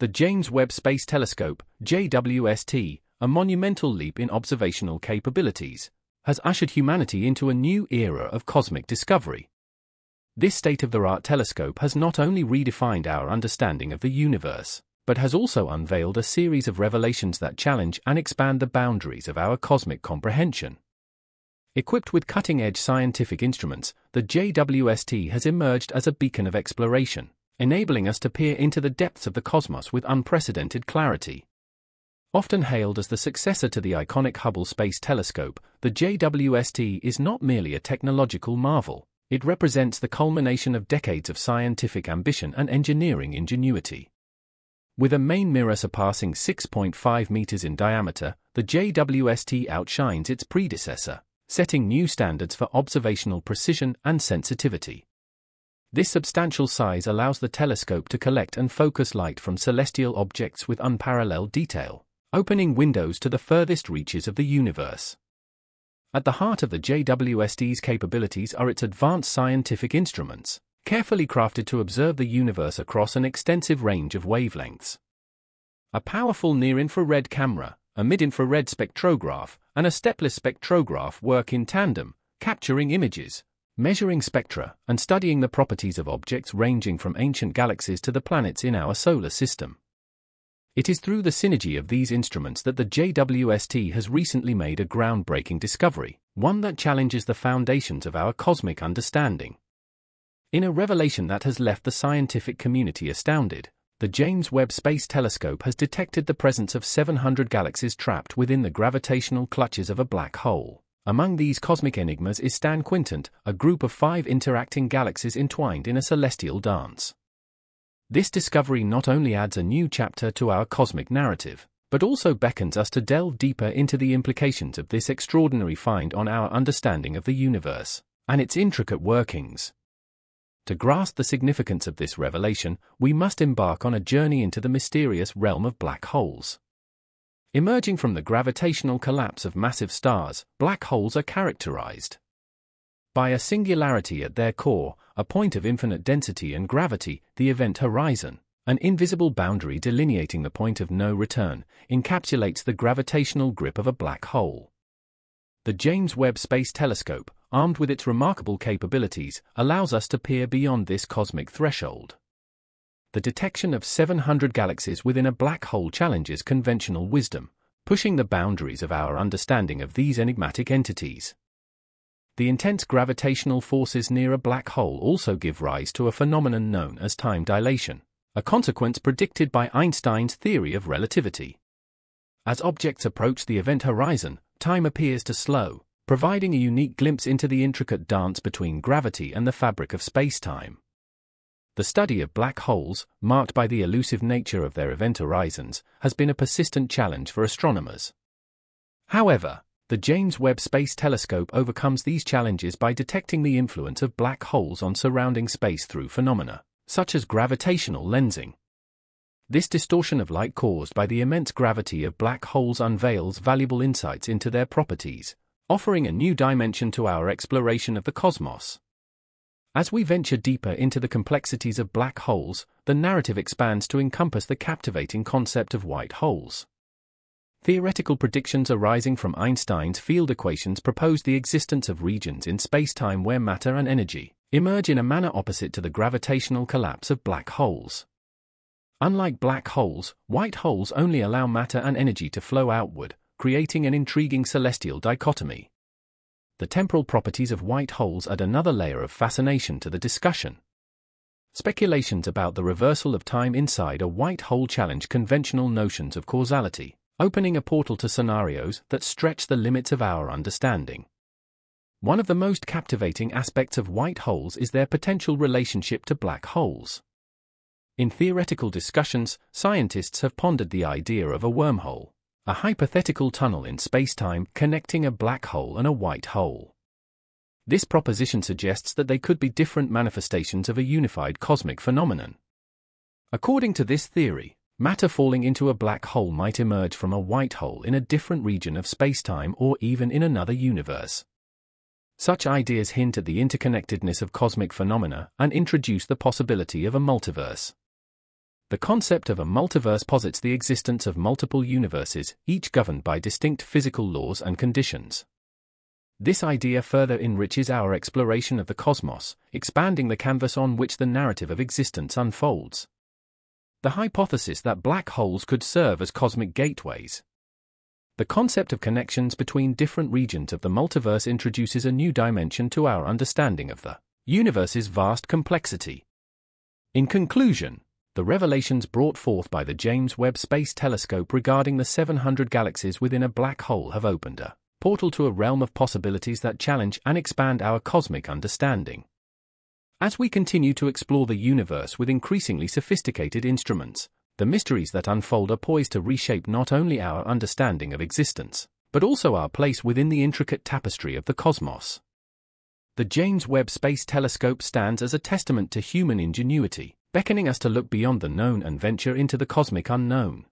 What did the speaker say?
The James Webb Space Telescope, JWST, a monumental leap in observational capabilities, has ushered humanity into a new era of cosmic discovery. This state-of-the-art telescope has not only redefined our understanding of the universe, but has also unveiled a series of revelations that challenge and expand the boundaries of our cosmic comprehension. Equipped with cutting-edge scientific instruments, the JWST has emerged as a beacon of exploration, enabling us to peer into the depths of the cosmos with unprecedented clarity. Often hailed as the successor to the iconic Hubble Space Telescope, the JWST is not merely a technological marvel, it represents the culmination of decades of scientific ambition and engineering ingenuity. With a main mirror surpassing 6.5 meters in diameter, the JWST outshines its predecessor, setting new standards for observational precision and sensitivity. This substantial size allows the telescope to collect and focus light from celestial objects with unparalleled detail, opening windows to the furthest reaches of the universe. At the heart of the JWST's capabilities are its advanced scientific instruments, carefully crafted to observe the universe across an extensive range of wavelengths. A powerful near-infrared camera, a mid-infrared spectrograph, and a slitless spectrograph work in tandem, capturing images, measuring spectra, and studying the properties of objects ranging from ancient galaxies to the planets in our solar system. It is through the synergy of these instruments that the JWST has recently made a groundbreaking discovery, one that challenges the foundations of our cosmic understanding. In a revelation that has left the scientific community astounded, the James Webb Space Telescope has detected the presence of 700 galaxies trapped within the gravitational clutches of a black hole. Among these cosmic enigmas is Stephan's Quintet, a group of five interacting galaxies entwined in a celestial dance. This discovery not only adds a new chapter to our cosmic narrative, but also beckons us to delve deeper into the implications of this extraordinary find on our understanding of the universe and its intricate workings. To grasp the significance of this revelation, we must embark on a journey into the mysterious realm of black holes. Emerging from the gravitational collapse of massive stars, black holes are characterized by a singularity at their core, a point of infinite density and gravity, the event horizon, an invisible boundary delineating the point of no return, encapsulates the gravitational grip of a black hole. The James Webb Space Telescope, armed with its remarkable capabilities, allows us to peer beyond this cosmic threshold the detection of 700 galaxies within a black hole challenges conventional wisdom, pushing the boundaries of our understanding of these enigmatic entities. The intense gravitational forces near a black hole also give rise to a phenomenon known as time dilation, a consequence predicted by Einstein's theory of relativity. As objects approach the event horizon, time appears to slow, providing a unique glimpse into the intricate dance between gravity and the fabric of space-time. The study of black holes, marked by the elusive nature of their event horizons, has been a persistent challenge for astronomers. However, the James Webb Space Telescope overcomes these challenges by detecting the influence of black holes on surrounding space through phenomena, such as gravitational lensing. This distortion of light caused by the immense gravity of black holes unveils valuable insights into their properties, offering a new dimension to our exploration of the cosmos. As we venture deeper into the complexities of black holes, the narrative expands to encompass the captivating concept of white holes. Theoretical predictions arising from Einstein's field equations propose the existence of regions in spacetime where matter and energy emerge in a manner opposite to the gravitational collapse of black holes. Unlike black holes, white holes only allow matter and energy to flow outward, creating an intriguing celestial dichotomy the temporal properties of white holes add another layer of fascination to the discussion. Speculations about the reversal of time inside a white hole challenge conventional notions of causality, opening a portal to scenarios that stretch the limits of our understanding. One of the most captivating aspects of white holes is their potential relationship to black holes. In theoretical discussions, scientists have pondered the idea of a wormhole, a hypothetical tunnel in spacetime connecting a black hole and a white hole. This proposition suggests that they could be different manifestations of a unified cosmic phenomenon. According to this theory, matter falling into a black hole might emerge from a white hole in a different region of spacetime or even in another universe. Such ideas hint at the interconnectedness of cosmic phenomena and introduce the possibility of a multiverse. The concept of a multiverse posits the existence of multiple universes, each governed by distinct physical laws and conditions. This idea further enriches our exploration of the cosmos, expanding the canvas on which the narrative of existence unfolds. The hypothesis that black holes could serve as cosmic gateways. The concept of connections between different regions of the multiverse introduces a new dimension to our understanding of the universe's vast complexity. In conclusion, the revelations brought forth by the James Webb Space Telescope regarding the 700 galaxies within a black hole have opened a portal to a realm of possibilities that challenge and expand our cosmic understanding. As we continue to explore the universe with increasingly sophisticated instruments, the mysteries that unfold are poised to reshape not only our understanding of existence, but also our place within the intricate tapestry of the cosmos. The James Webb Space Telescope stands as a testament to human ingenuity, beckoning us to look beyond the known and venture into the cosmic unknown.